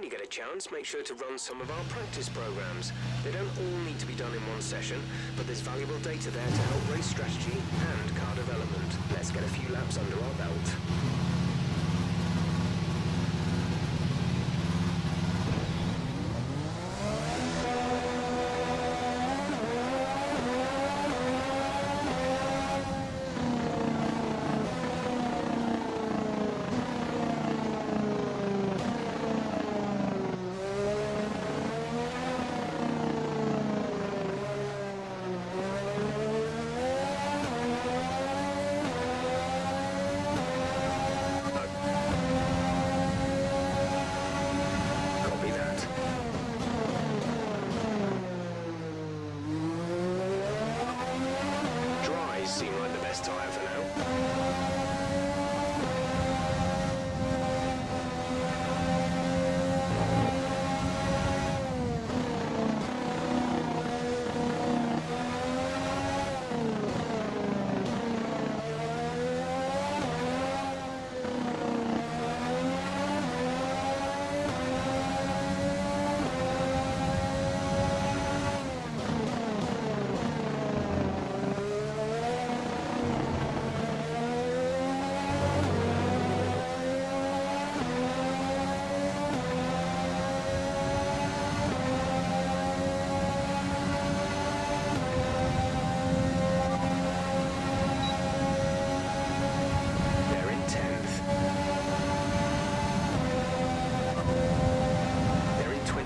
When you get a chance, make sure to run some of our practice programs. They don't all need to be done in one session, but there's valuable data there to help race strategy and car development. Let's get a few laps under our belt.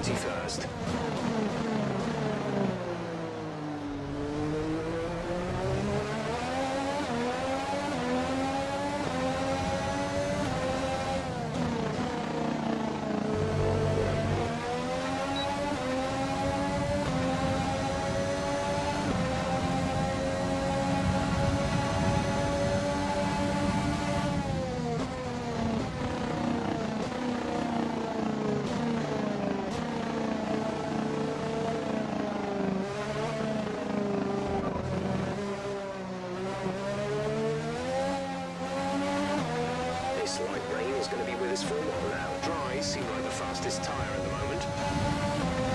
This light rain is going to be with us for a while now. Dry seem like the fastest tyre at the moment.